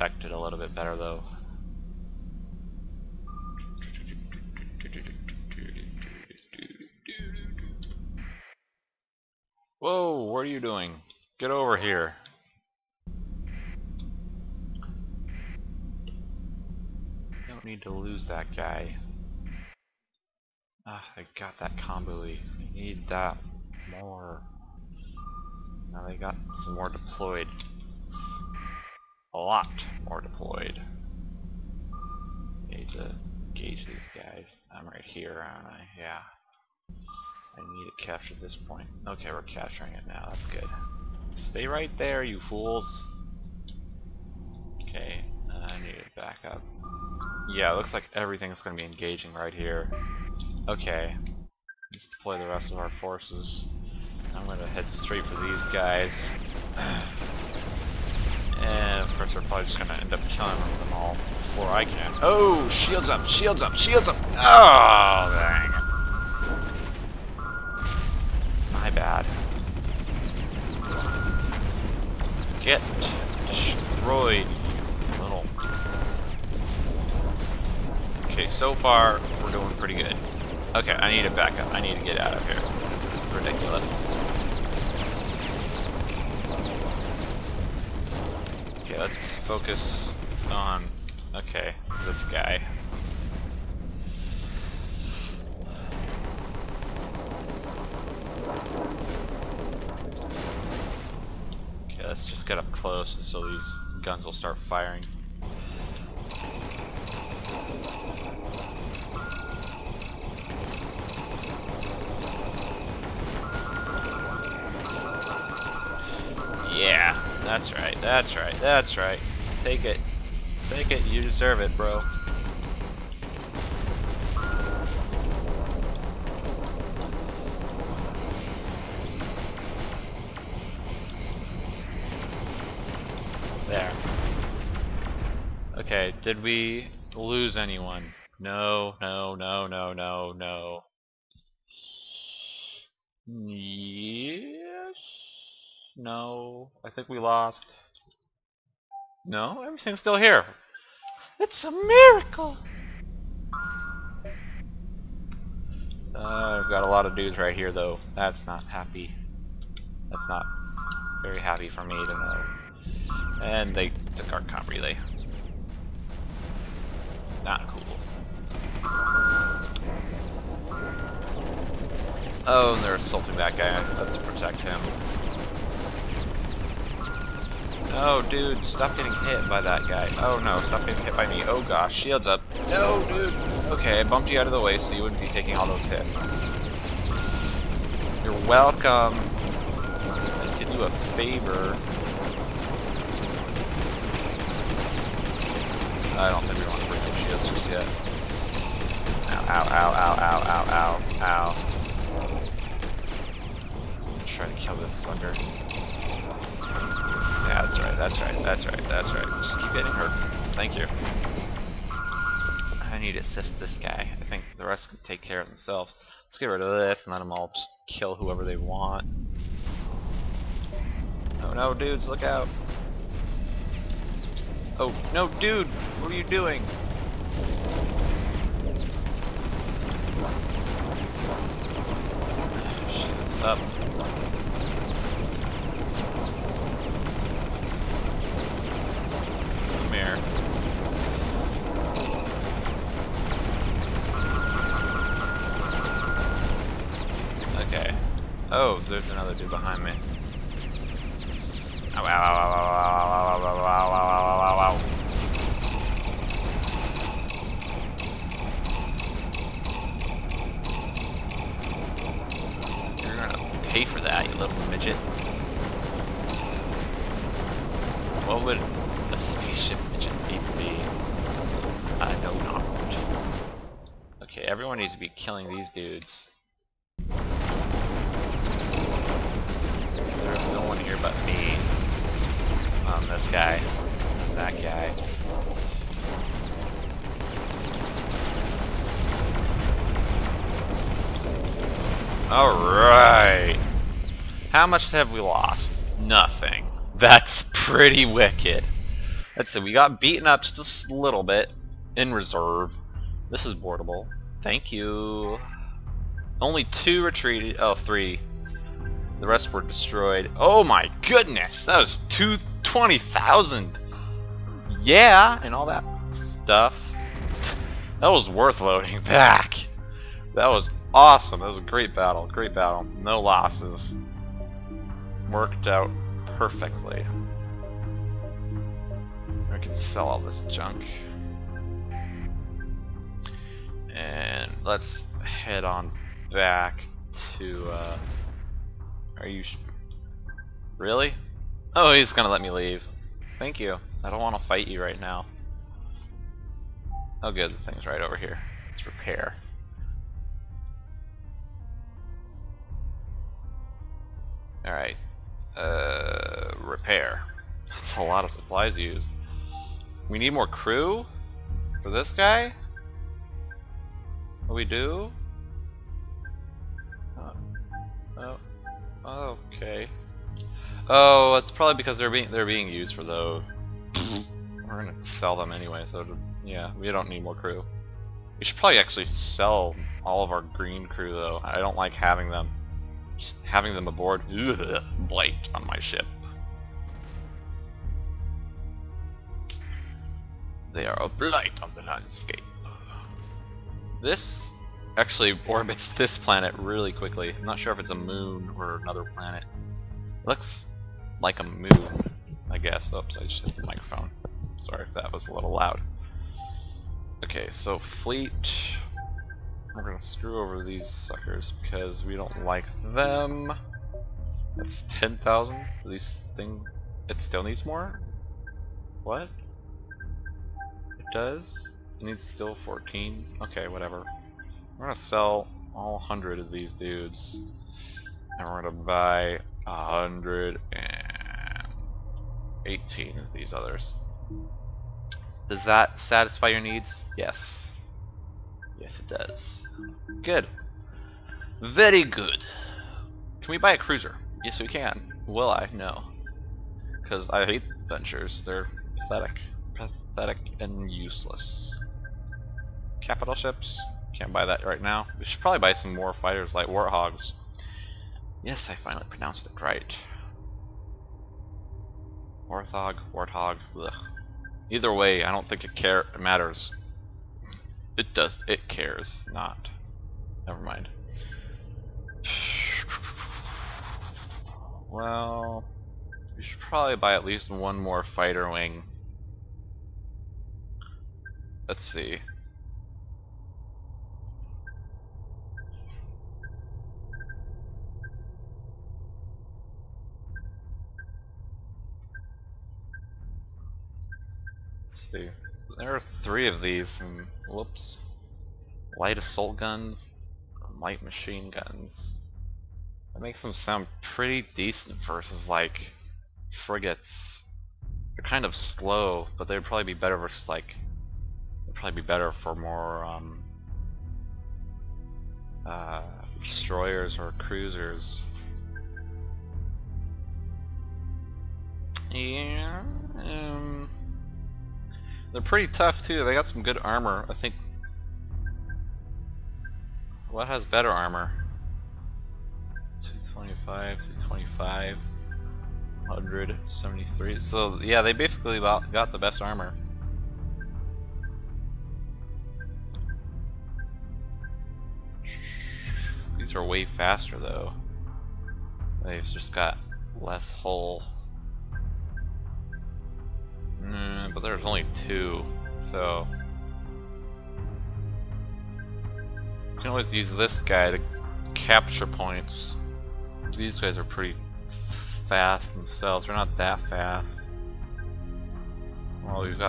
protected a little bit better though. Whoa, what are you doing? Get over here. Don't need to lose that guy. Ah, I got that combo -y. I need that more. Now they got some more deployed. A lot more deployed. Need to gauge these guys. I'm right here, aren't I? Yeah. I need to capture this point. Okay, we're capturing it now. That's good. Stay right there, you fools. Okay, uh, I need to back up. Yeah, it looks like everything's going to be engaging right here. Okay. Let's deploy the rest of our forces. I'm going to head straight for these guys. and course they're probably just going to end up killing them all before I can. Oh! Shields up! Shields up! Shields up! Oh, dang My bad. Get destroyed, little... Okay, so far, we're doing pretty good. Okay, I need to back up. I need to get out of here. Ridiculous. Okay, let's focus on, okay, this guy. Okay, let's just get up close and so these guns will start firing. That's right, that's right, that's right. Take it. Take it, you deserve it, bro. There. Okay, did we lose anyone? No, no, no, no, no, no. Yes? No, I think we lost. No, everything's still here. It's a miracle! Uh, I've got a lot of dudes right here though. That's not happy. That's not very happy for me to know. And they took our comm relay. Not cool. Oh, and they're assaulting that guy. Let's protect him. Oh, dude, stop getting hit by that guy. Oh no, stop getting hit by me. Oh gosh, shields up. No, dude. Okay, I bumped you out of the way so you wouldn't be taking all those hits. You're welcome. I did you a favor. I don't think we want to bring in shields just yet. Ow, ow, ow, ow, ow, ow, ow, ow. Try to kill this sucker. Yeah, that's right, that's right, that's right, that's right. Just keep getting hurt. Thank you. I need to assist this guy. I think the rest can take care of themselves. Let's get rid of this and let them all just kill whoever they want. Oh no, dudes, look out. Oh, no, dude! What are you doing? Shit, up. is behind me. Ow, ow, ow, You're gonna pay for that, you little midget. What would a spaceship midget need to be? I don't know. Okay, everyone needs to be killing these dudes. There's no one here but me. Um, this guy. That guy. Alright. How much have we lost? Nothing. That's pretty wicked. Let's see, we got beaten up just a little bit in reserve. This is boardable. Thank you. Only two retreated. Oh, three. The rest were destroyed. Oh my goodness! That was two twenty thousand. Yeah, and all that stuff. That was worth loading back. That was awesome. That was a great battle. Great battle. No losses. Worked out perfectly. I can sell all this junk. And let's head on back to, uh... Are you... really? Oh, he's gonna let me leave. Thank you. I don't want to fight you right now. Oh good, the thing's right over here. Let's repair. Alright. Uh, repair. That's a lot of supplies used. We need more crew? For this guy? What we do? Oh, it's probably because they're being they're being used for those. We're gonna sell them anyway, so yeah, we don't need more crew. We should probably actually sell all of our green crew though. I don't like having them. Just having them aboard, ugh, blight on my ship. They are a blight on the landscape. This actually orbits this planet really quickly. I'm not sure if it's a moon or another planet. Looks like a moon, I guess. Oops, I just hit the microphone. Sorry if that was a little loud. Okay, so fleet. We're gonna screw over these suckers because we don't like them. That's 10,000 these thing. It still needs more? What? It does? It needs still 14? Okay, whatever. We're gonna sell all 100 of these dudes. And we're gonna buy 118 of these others. Does that satisfy your needs? Yes. Yes it does. Good. Very good. Can we buy a cruiser? Yes we can. Will I? No. Because I hate ventures. They're pathetic. Pathetic and useless. Capital ships? Can't buy that right now. We should probably buy some more fighters like Warthogs. Yes, I finally pronounced it right. Warthog, Warthog. Either way, I don't think it care it matters. It does. It cares. Not. Never mind. Well, we should probably buy at least one more fighter wing. Let's see. See. There are three of these, and whoops. Light assault guns, light machine guns. That makes them sound pretty decent versus like frigates. They're kind of slow, but they'd probably be better versus like they'd probably be better for more um uh destroyers or cruisers. Yeah, um they're pretty tough too. They got some good armor. I think. What has better armor? 225, 225, 173. So yeah, they basically got the best armor. These are way faster though. They've just got less hull. But there's only two, so... You can always use this guy to capture points. These guys are pretty fast themselves. They're not that fast. Well, we've got